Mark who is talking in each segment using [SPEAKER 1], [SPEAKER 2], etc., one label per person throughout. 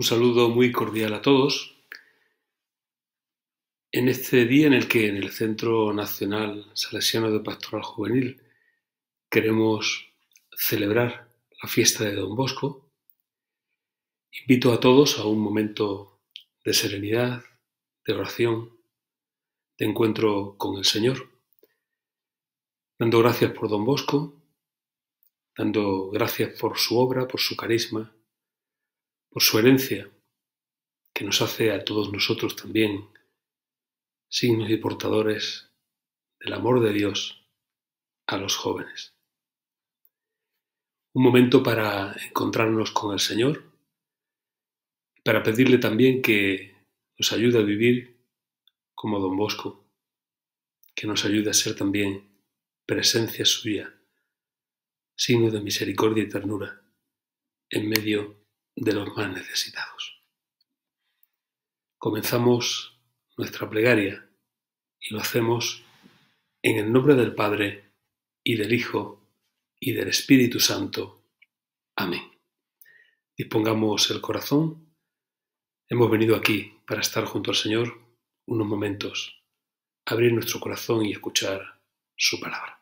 [SPEAKER 1] Un saludo muy cordial a todos. En este día en el que en el Centro Nacional Salesiano de Pastoral Juvenil queremos celebrar la fiesta de Don Bosco, invito a todos a un momento de serenidad, de oración, de encuentro con el Señor, dando gracias por Don Bosco, dando gracias por su obra, por su carisma, por su herencia, que nos hace a todos nosotros también signos y portadores del amor de Dios a los jóvenes. Un momento para encontrarnos con el Señor, para pedirle también que nos ayude a vivir como don Bosco, que nos ayude a ser también presencia suya, signo de misericordia y ternura en medio de los más necesitados. Comenzamos nuestra plegaria y lo hacemos en el nombre del Padre y del Hijo y del Espíritu Santo. Amén. Dispongamos el corazón. Hemos venido aquí para estar junto al Señor unos momentos, abrir nuestro corazón y escuchar su palabra.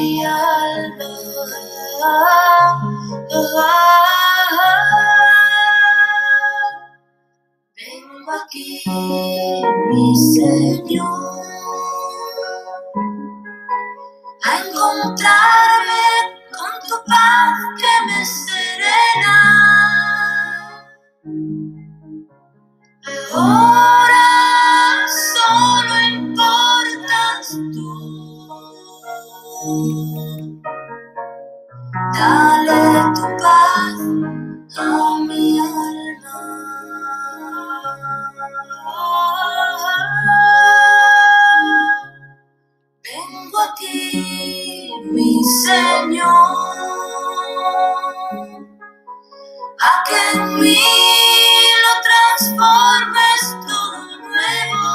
[SPEAKER 1] mi alma. Vengo aquí, mi Señor, a encontrar. a que en mí lo transformes todo nuevo.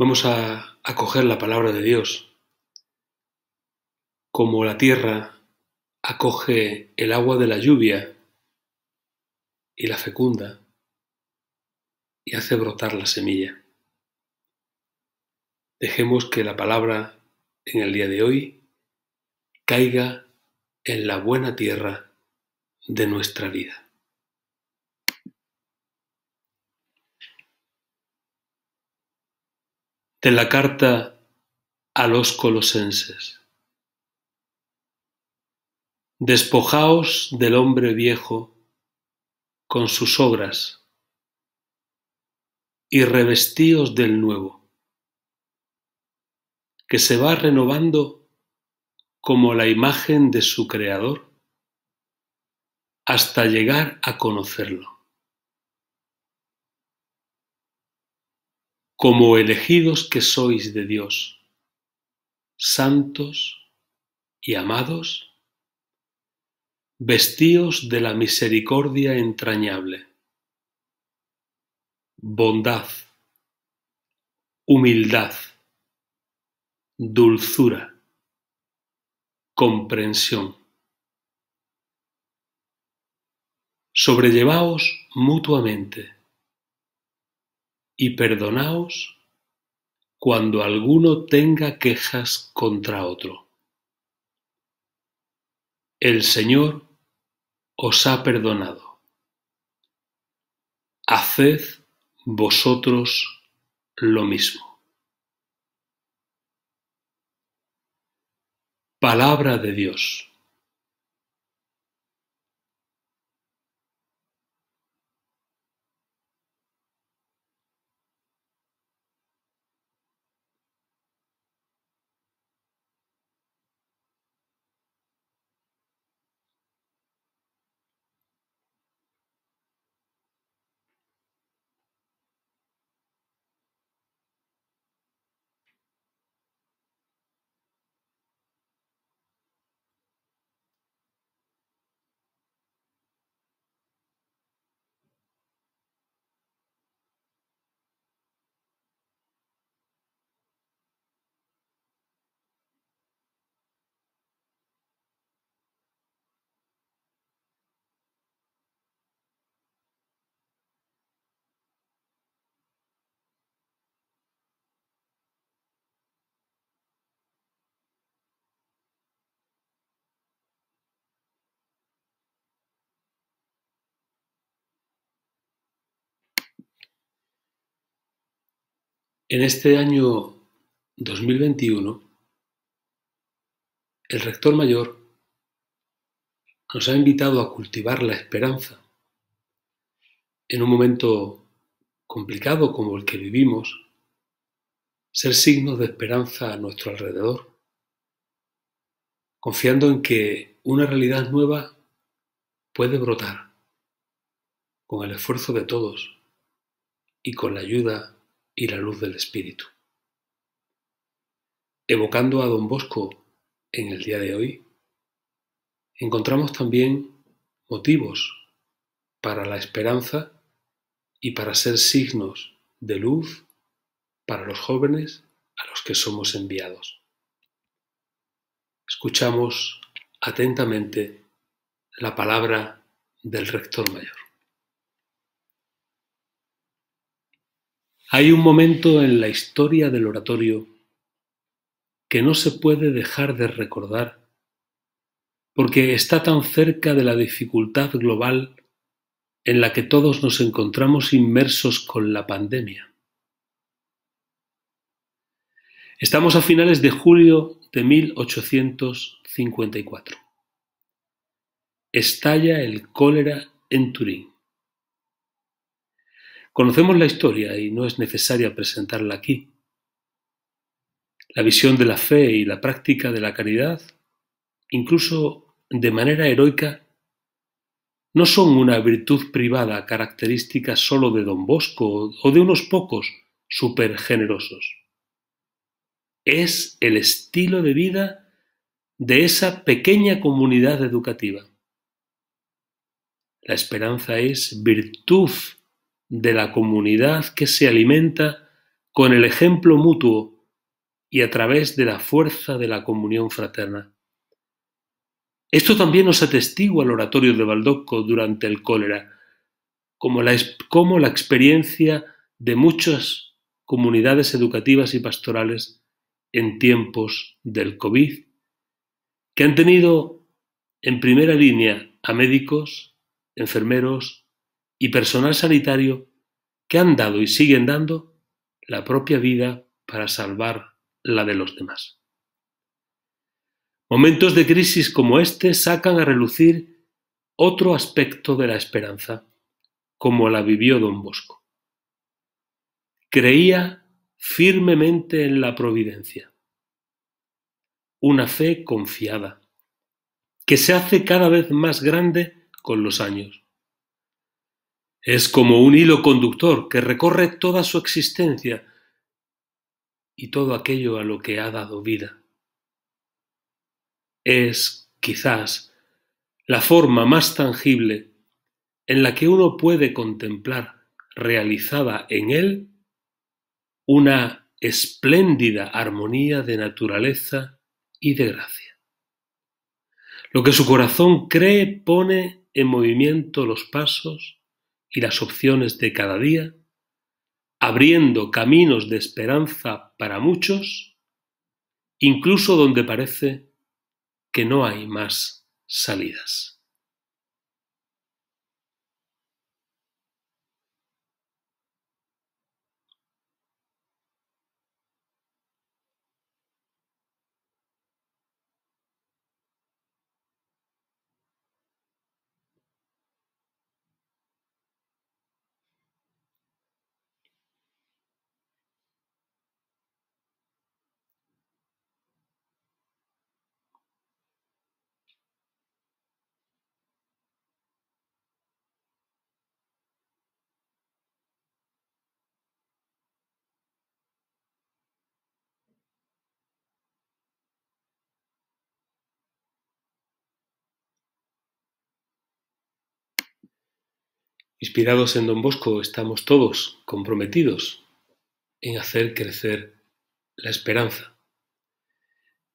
[SPEAKER 1] Vamos a acoger la palabra de Dios como la tierra acoge el agua de la lluvia y la fecunda y hace brotar la semilla. Dejemos que la palabra en el día de hoy caiga en la buena tierra
[SPEAKER 2] de nuestra vida. De la carta a los colosenses. Despojaos del hombre viejo con sus obras y revestíos del nuevo, que se va renovando como la imagen de su creador hasta llegar a conocerlo. Como elegidos que sois de Dios, santos y amados, vestíos de la misericordia entrañable, bondad, humildad, dulzura, comprensión. Sobrellevaos mutuamente y perdonaos cuando alguno tenga quejas contra otro. El Señor os ha perdonado. Haced vosotros lo mismo. Palabra de Dios. En este año 2021, el rector mayor nos ha invitado a cultivar la esperanza en un momento complicado como el que vivimos, ser signos de esperanza a nuestro alrededor, confiando en que una realidad nueva puede brotar con el esfuerzo de todos y con la ayuda y la luz del Espíritu. Evocando a don Bosco en el día de hoy, encontramos también motivos para la esperanza y para ser signos de luz para los jóvenes a los que somos enviados. Escuchamos atentamente la palabra del rector mayor. Hay un momento en la historia del oratorio que no se puede dejar de recordar porque está tan cerca de la dificultad global en la que todos nos encontramos inmersos con la pandemia. Estamos a finales de julio de 1854. Estalla el cólera en Turín. Conocemos la historia y no es necesaria presentarla aquí. La visión de la fe y la práctica de la caridad, incluso de manera heroica, no son una virtud privada característica solo de don Bosco o de unos pocos súper generosos. Es el estilo de vida de esa pequeña comunidad educativa. La esperanza es virtud de la comunidad que se alimenta con el ejemplo mutuo y a través de la fuerza de la comunión fraterna. Esto también nos atestigua el oratorio de Baldocco durante el cólera, como la, como la experiencia de muchas comunidades educativas y pastorales en tiempos del COVID, que han tenido en primera línea a médicos, enfermeros y personal sanitario que han dado y siguen dando la propia vida para salvar la de los demás. Momentos de crisis como este sacan a relucir otro aspecto de la esperanza, como la vivió don Bosco. Creía firmemente en la providencia, una fe confiada, que se hace cada vez más grande con los años. Es como un hilo conductor que recorre toda su existencia y todo aquello a lo que ha dado vida. Es, quizás, la forma más tangible en la que uno puede contemplar realizada en él una espléndida armonía de naturaleza y de gracia. Lo que su corazón cree pone en movimiento los pasos y las opciones de cada día, abriendo caminos de esperanza para muchos, incluso donde parece que no hay más salidas. Inspirados en Don Bosco, estamos todos comprometidos en hacer crecer la esperanza,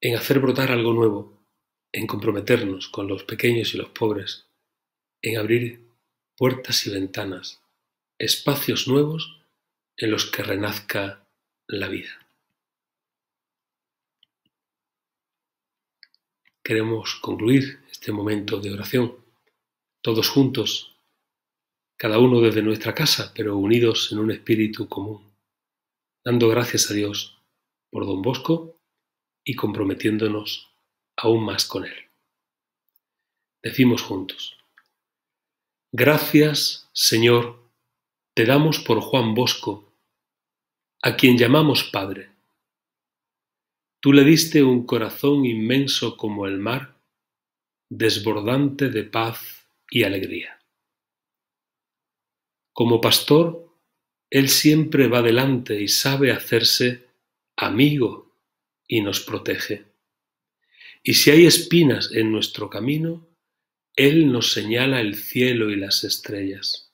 [SPEAKER 2] en hacer brotar algo nuevo, en comprometernos con los pequeños y los pobres, en abrir puertas y ventanas, espacios nuevos en los que renazca la vida. Queremos concluir este momento de oración, todos juntos cada uno desde nuestra casa, pero unidos en un espíritu común, dando gracias a Dios por don Bosco y comprometiéndonos aún más con él. Decimos juntos, gracias Señor, te damos por Juan Bosco, a quien llamamos Padre. Tú le diste un corazón inmenso como el mar, desbordante de paz y alegría. Como pastor, Él siempre va delante y sabe hacerse amigo y nos protege. Y si hay espinas en nuestro camino, Él nos señala el cielo y las estrellas.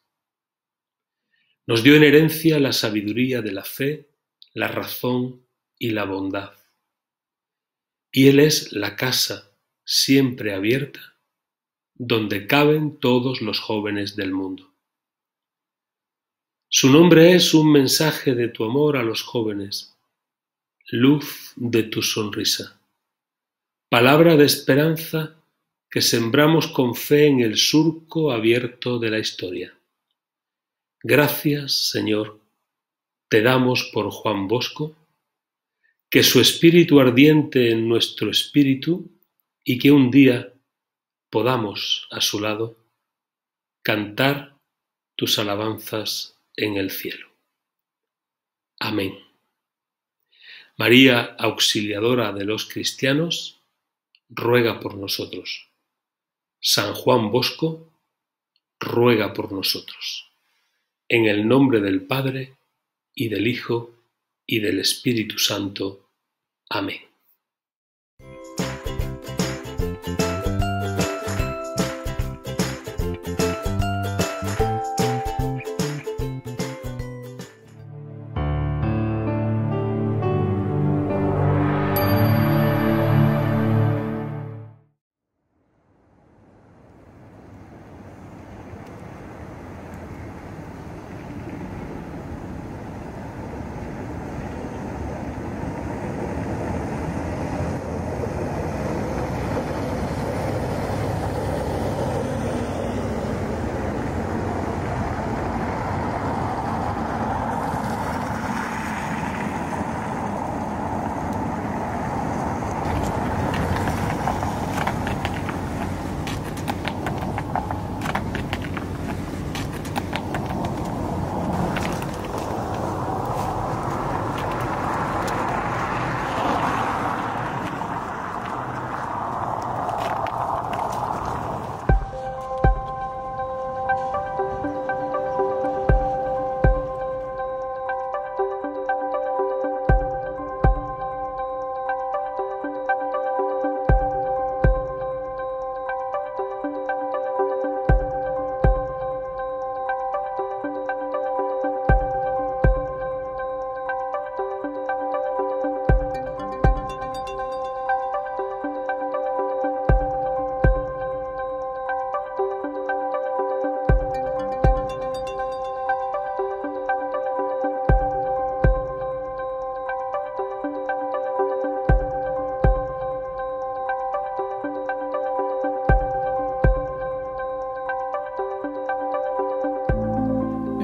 [SPEAKER 2] Nos dio en herencia la sabiduría de la fe, la razón y la bondad. Y Él es la casa siempre abierta, donde caben todos los jóvenes del mundo. Su nombre es un mensaje de tu amor a los jóvenes, luz de tu sonrisa, palabra de esperanza que sembramos con fe en el surco abierto de la historia. Gracias, Señor, te damos por Juan Bosco, que su espíritu ardiente en nuestro espíritu y que un día podamos a su lado cantar tus alabanzas en el cielo. Amén. María, auxiliadora de los cristianos, ruega por nosotros. San Juan Bosco, ruega por nosotros. En el nombre del Padre, y del Hijo, y del Espíritu Santo. Amén.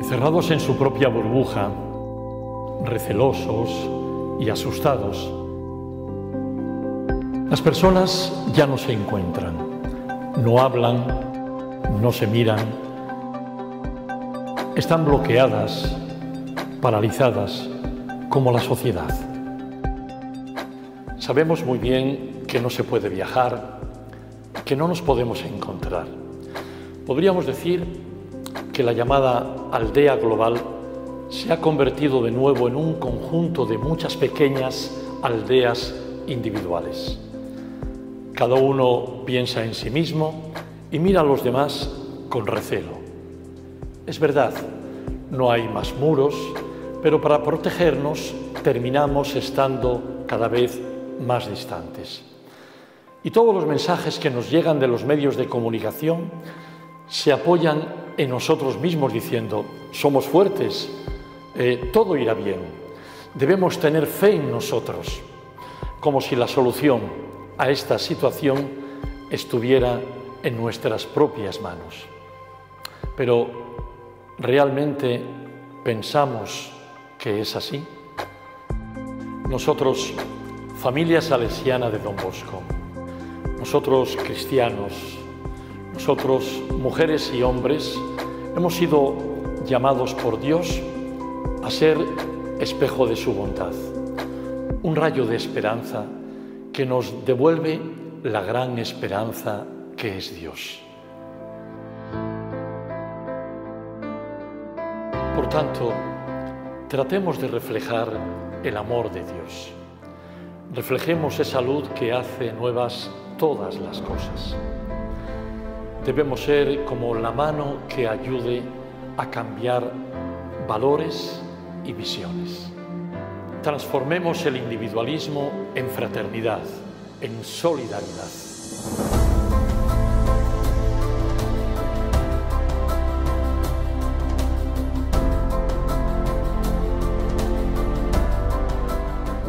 [SPEAKER 3] Encerrados en su propia burbuja, recelosos y asustados. Las personas ya no se encuentran, no hablan, no se miran, están bloqueadas, paralizadas, como la sociedad. Sabemos muy bien que no se puede viajar, que no nos podemos encontrar. Podríamos decir que la llamada aldea global se ha convertido de nuevo en un conjunto de muchas pequeñas aldeas individuales. Cada uno piensa en sí mismo y mira a los demás con recelo. Es verdad, no hay más muros, pero para protegernos terminamos estando cada vez más distantes. Y todos los mensajes que nos llegan de los medios de comunicación se apoyan en nosotros mismos diciendo, somos fuertes, eh, todo irá bien, debemos tener fe en nosotros, como si la solución a esta situación estuviera en nuestras propias manos. Pero, ¿realmente pensamos que es así? Nosotros, familia salesiana de Don Bosco, nosotros cristianos, nosotros, mujeres y hombres, hemos sido llamados por Dios a ser espejo de su bondad, un rayo de esperanza que nos devuelve la gran esperanza que es Dios. Por tanto, tratemos de reflejar el amor de Dios. Reflejemos esa luz que hace nuevas todas las cosas. Debemos ser como la mano que ayude a cambiar valores y visiones. Transformemos el individualismo en fraternidad, en solidaridad.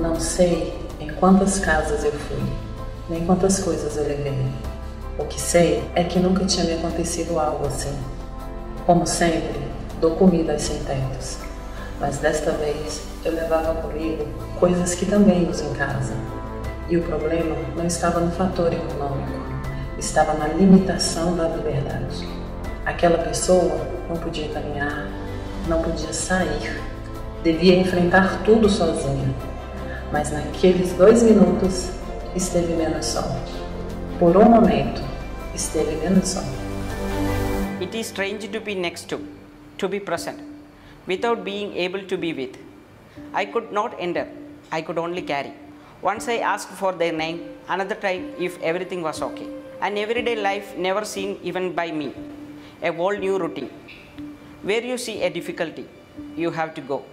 [SPEAKER 4] Não sei em quantas casas eu fui, nem quantas coisas eu levei. O que sei é que nunca tinha me acontecido algo assim. Como sempre, dou comida aos sem-tetos, mas desta vez eu levava comigo coisas que também uso em casa. E o problema não estava no fator econômico, estava na limitação da liberdade. Aquela pessoa não podia caminhar, não podia sair, devia enfrentar tudo sozinha. Mas naqueles dois minutos esteve menos só. Por um momento, esteve só.
[SPEAKER 5] It is strange to be next to, to be present, without being able to be with. I could not enter, I could only carry. Once I asked for their name, another time if everything was okay. An everyday life never seen even by me, a whole new routine. Where you see a difficulty, you have to go.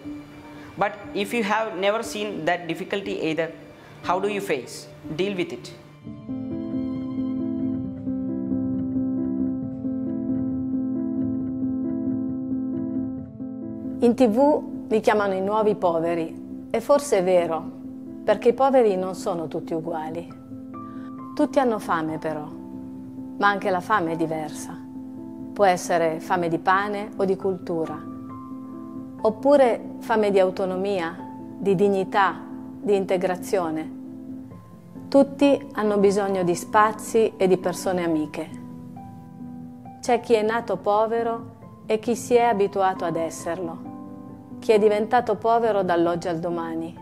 [SPEAKER 5] But if you have never seen that difficulty either, how do you face, deal with it?
[SPEAKER 6] In tv li chiamano i nuovi poveri e forse è vero, perché i poveri non sono tutti uguali. Tutti hanno fame però, ma anche la fame è diversa. Può essere fame di pane o di cultura, oppure fame di autonomia, di dignità, di integrazione. Tutti hanno bisogno di spazi e di persone amiche. C'è chi è nato povero e chi si è abituato ad esserlo chi è diventato povero dall'oggi al domani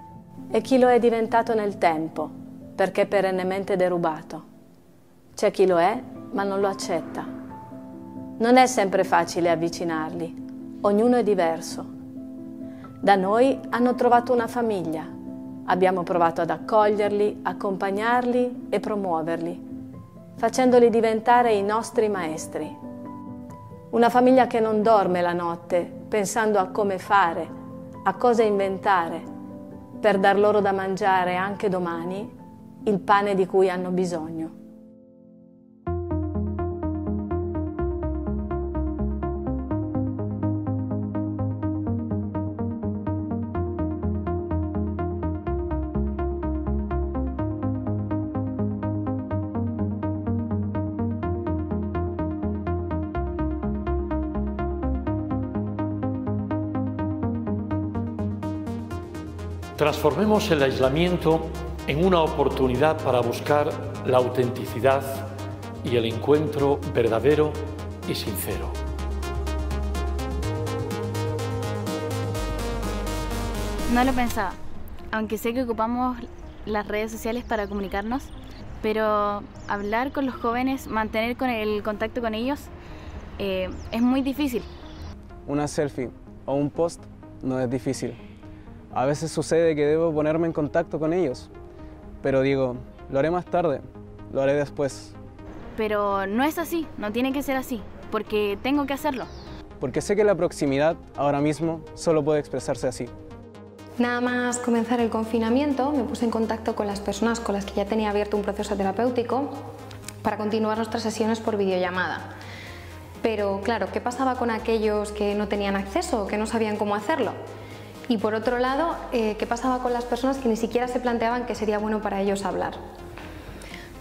[SPEAKER 6] e chi lo è diventato nel tempo perché perennemente derubato. C'è chi lo è ma non lo accetta. Non è sempre facile avvicinarli, ognuno è diverso. Da noi hanno trovato una famiglia, abbiamo provato ad accoglierli, accompagnarli e promuoverli, facendoli diventare i nostri maestri. Una famiglia che non dorme la notte pensando a come fare, a cosa inventare, per dar loro da mangiare anche domani il pane di cui hanno bisogno.
[SPEAKER 3] Transformemos el aislamiento en una oportunidad para buscar la autenticidad y el encuentro verdadero y sincero.
[SPEAKER 7] No lo pensaba, aunque sé que ocupamos las redes sociales para comunicarnos, pero hablar con los jóvenes, mantener con el contacto con ellos, eh, es muy difícil.
[SPEAKER 8] Una selfie o un post no es difícil. A veces sucede que debo ponerme en contacto con ellos, pero digo, lo haré más tarde, lo haré después.
[SPEAKER 7] Pero no es así, no tiene que ser así, porque tengo que hacerlo.
[SPEAKER 8] Porque sé que la proximidad ahora mismo solo puede expresarse así.
[SPEAKER 9] Nada más comenzar el confinamiento, me puse en contacto con las personas con las que ya tenía abierto un proceso terapéutico para continuar nuestras sesiones por videollamada. Pero claro, ¿qué pasaba con aquellos que no tenían acceso o que no sabían cómo hacerlo? Y por otro lado, eh, ¿qué pasaba con las personas que ni siquiera se planteaban que sería bueno para ellos hablar?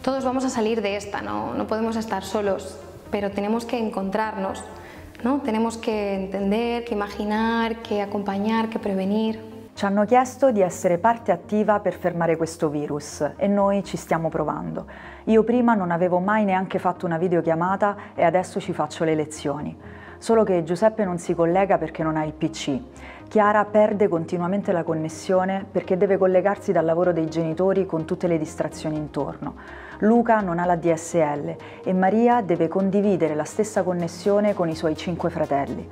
[SPEAKER 9] Todos vamos a salir de esta, no, no podemos estar solos, pero tenemos que encontrarnos, ¿no? tenemos que entender, que imaginar, que acompañar, que prevenir.
[SPEAKER 10] Ci hanno chiesto di essere parte attiva per fermare questo virus e noi ci stiamo provando. Io prima non avevo mai neanche fatto una videochiamata e adesso ci faccio le lezioni. Solo che Giuseppe non si collega perché non ha il PC. Chiara perde continuamente la connessione perché deve collegarsi dal lavoro dei genitori con tutte le distrazioni intorno. Luca non ha la DSL e Maria deve condividere la stessa connessione con i suoi cinque fratelli.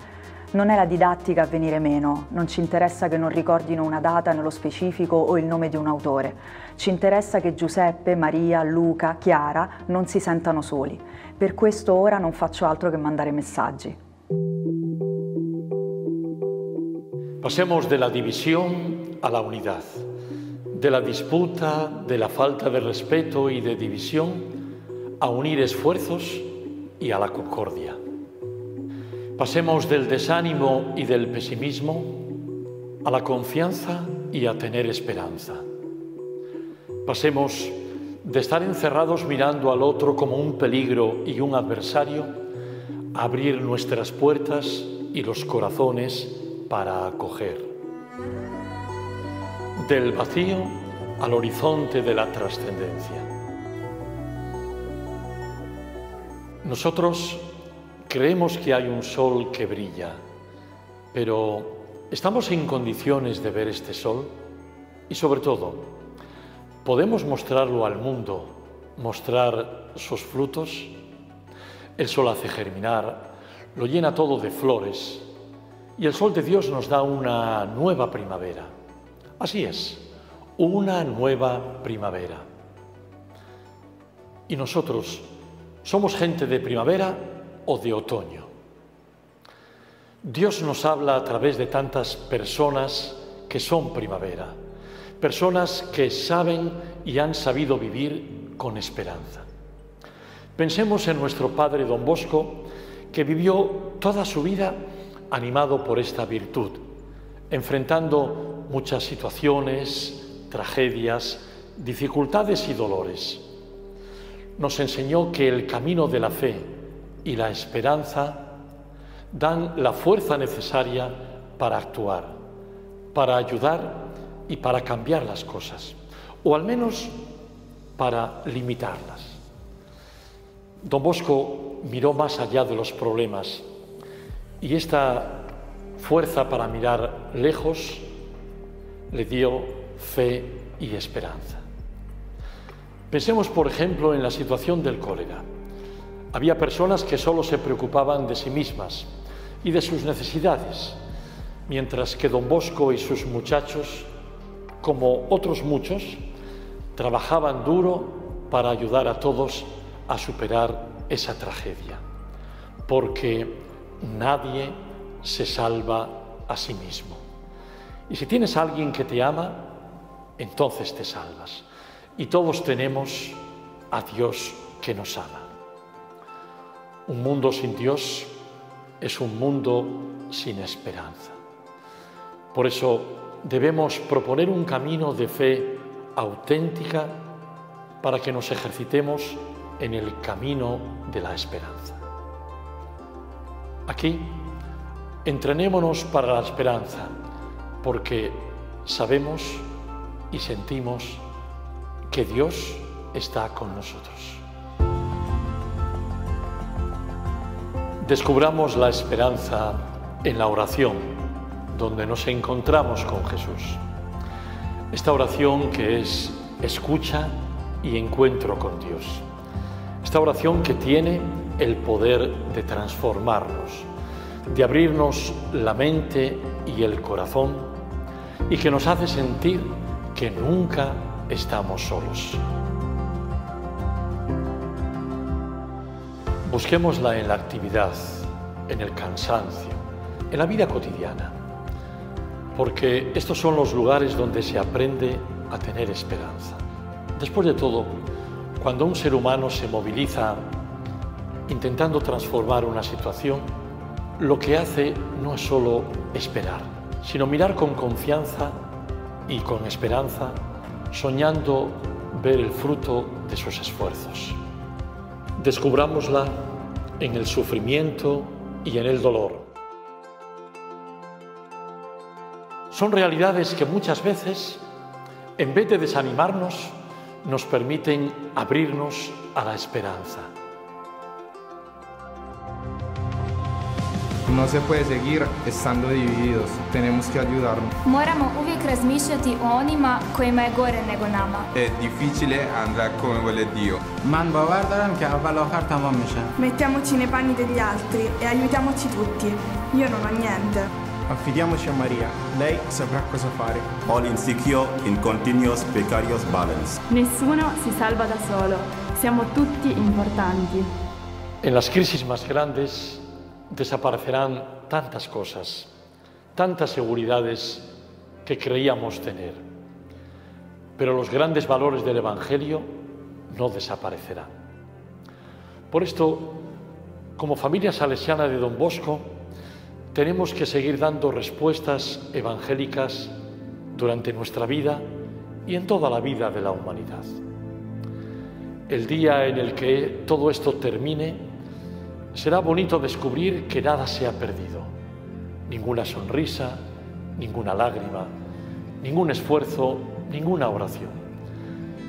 [SPEAKER 10] Non è la didattica a venire meno, non ci interessa che non ricordino una data nello specifico o il nome di un autore. Ci interessa che Giuseppe, Maria, Luca, Chiara non si sentano soli. Per questo ora non faccio altro che mandare messaggi.
[SPEAKER 3] Pasemos de la división a la unidad, de la disputa, de la falta de respeto y de división, a unir esfuerzos y a la concordia. Pasemos del desánimo y del pesimismo a la confianza y a tener esperanza. Pasemos de estar encerrados mirando al otro como un peligro y un adversario a abrir nuestras puertas y los corazones para acoger. Del vacío al horizonte de la trascendencia. Nosotros Creemos que hay un sol que brilla, pero ¿estamos en condiciones de ver este sol? Y sobre todo, ¿podemos mostrarlo al mundo, mostrar sus frutos? El sol hace germinar, lo llena todo de flores y el sol de Dios nos da una nueva primavera. Así es, una nueva primavera. Y nosotros somos gente de primavera o de otoño. Dios nos habla a través de tantas personas que son primavera, personas que saben y han sabido vivir con esperanza. Pensemos en nuestro Padre Don Bosco, que vivió toda su vida animado por esta virtud, enfrentando muchas situaciones, tragedias, dificultades y dolores. Nos enseñó que el camino de la fe, y la esperanza dan la fuerza necesaria para actuar, para ayudar y para cambiar las cosas, o al menos para limitarlas. Don Bosco miró más allá de los problemas y esta fuerza para mirar lejos le dio fe y esperanza. Pensemos, por ejemplo, en la situación del cólera. Había personas que solo se preocupaban de sí mismas y de sus necesidades, mientras que don Bosco y sus muchachos, como otros muchos, trabajaban duro para ayudar a todos a superar esa tragedia, porque nadie se salva a sí mismo. Y si tienes a alguien que te ama, entonces te salvas. Y todos tenemos a Dios que nos ama. Un mundo sin Dios es un mundo sin esperanza. Por eso debemos proponer un camino de fe auténtica para que nos ejercitemos en el camino de la esperanza. Aquí, entrenémonos para la esperanza, porque sabemos y sentimos que Dios está con nosotros. Descubramos la esperanza en la oración, donde nos encontramos con Jesús. Esta oración que es escucha y encuentro con Dios. Esta oración que tiene el poder de transformarnos, de abrirnos la mente y el corazón y que nos hace sentir que nunca estamos solos. Busquémosla en la actividad, en el cansancio, en la vida cotidiana, porque estos son los lugares donde se aprende a tener esperanza. Después de todo, cuando un ser humano se moviliza intentando transformar una situación, lo que hace no es solo esperar, sino mirar con confianza y con esperanza, soñando ver el fruto de sus esfuerzos. Descubrámosla en el sufrimiento y en el dolor. Son realidades que muchas veces, en vez de desanimarnos, nos permiten abrirnos a la esperanza.
[SPEAKER 11] No se puede seguir estando divididos, tenemos que ayudarnos.
[SPEAKER 12] Moramo uvijek razmišljati o onima kojima je gore nego nama.
[SPEAKER 13] È difficile andare come vuole Dio.
[SPEAKER 14] Man bavar daram che avval ohar tamam mishe.
[SPEAKER 15] Mettiamoci nei panni degli altri e aiutiamoci tutti. Io non ho niente.
[SPEAKER 16] Affidiamoci a Maria, lei saprà cosa fare.
[SPEAKER 17] All insecure in continuous precarious balance.
[SPEAKER 18] Nessuno si salva da solo, siamo tutti importanti.
[SPEAKER 3] En las crisis más grandes desaparecerán tantas cosas, tantas seguridades que creíamos tener. Pero los grandes valores del Evangelio no desaparecerán. Por esto, como familia salesiana de Don Bosco, tenemos que seguir dando respuestas evangélicas durante nuestra vida y en toda la vida de la humanidad. El día en el que todo esto termine, será bonito descubrir que nada se ha perdido. Ninguna sonrisa, ninguna lágrima, ningún esfuerzo, ninguna oración.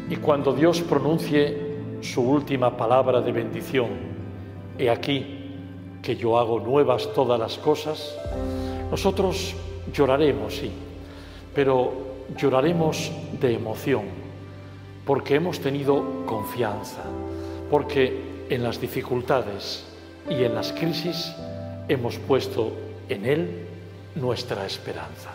[SPEAKER 3] Y cuando Dios pronuncie su última palabra de bendición, he aquí que yo hago nuevas todas las cosas, nosotros lloraremos, sí, pero lloraremos de emoción, porque hemos tenido confianza, porque en las dificultades y en las crisis hemos puesto en Él nuestra esperanza.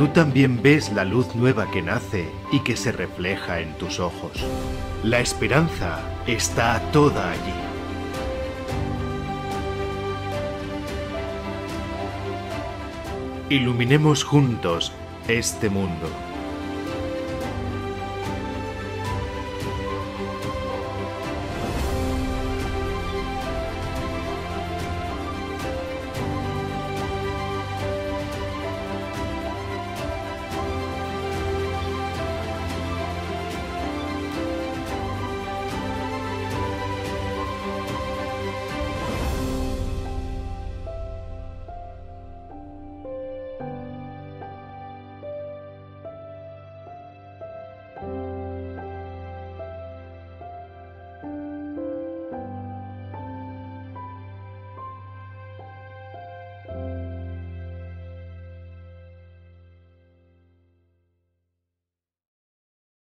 [SPEAKER 19] Tú también ves la luz nueva que nace y que se refleja en tus ojos. La esperanza está toda allí. Iluminemos juntos este mundo.